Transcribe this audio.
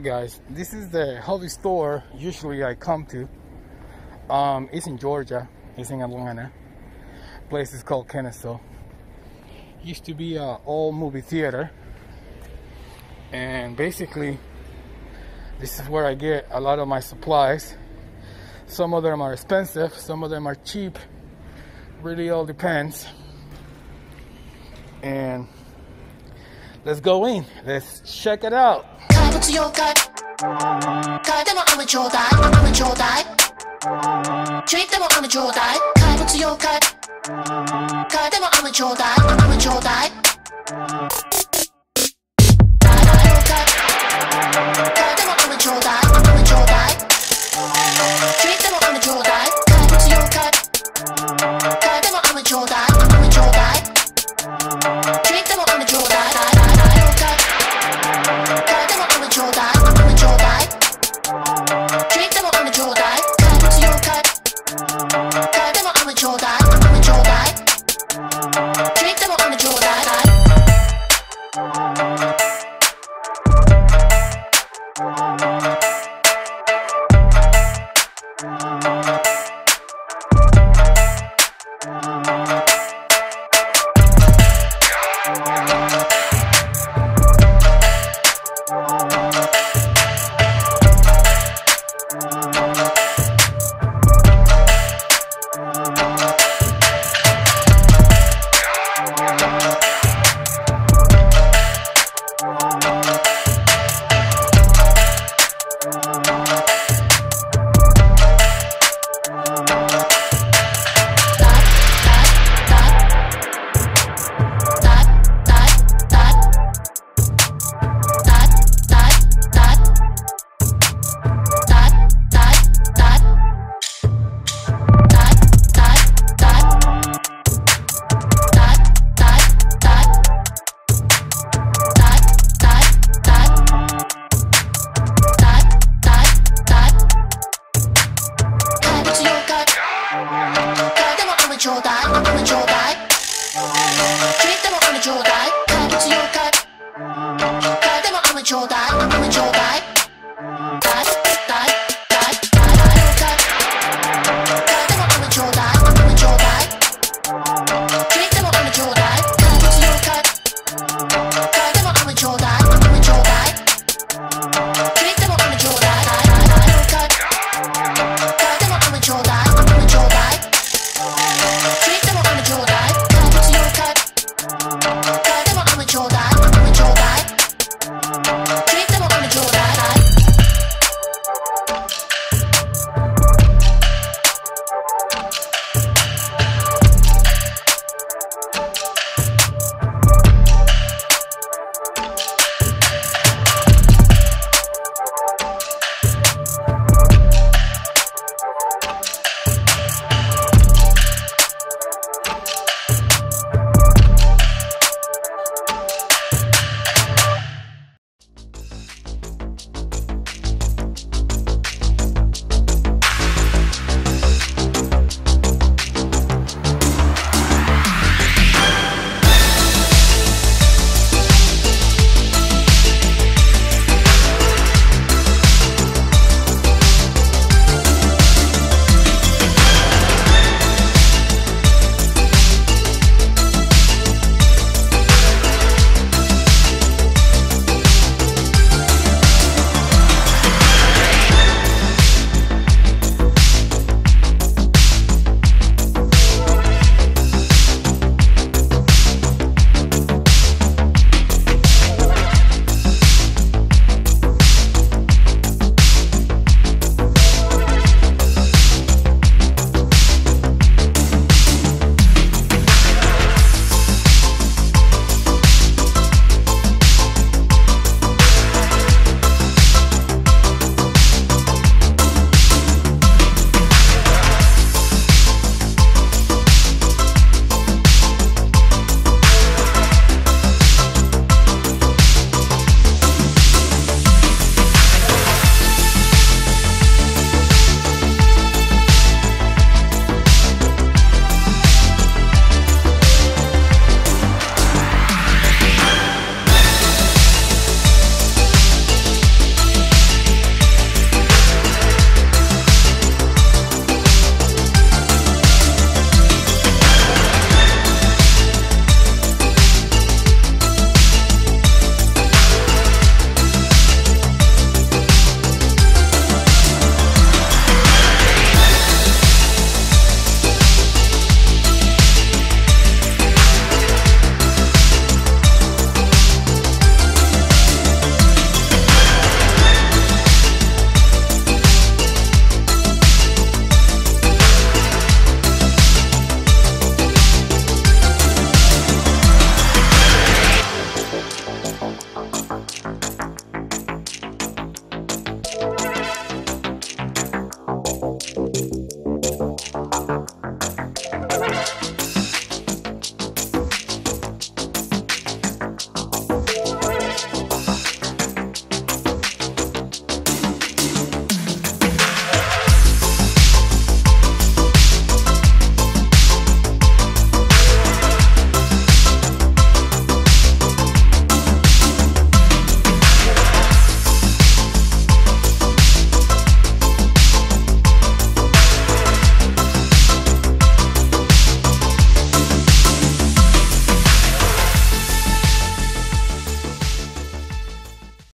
Hey guys, this is the hobby store usually I come to. Um, it's in Georgia, it's in Atlanta. Place is called Kennesaw. Used to be a old movie theater. And basically, this is where I get a lot of my supplies. Some of them are expensive, some of them are cheap. Really all depends. And let's go in. Let's check it out. 物妖怪変えてもちょうだい。雨ちょうだい。ちょいても雨ちょうだい。怪物妖怪変えても雨ちょうだい。雨ちょうだい。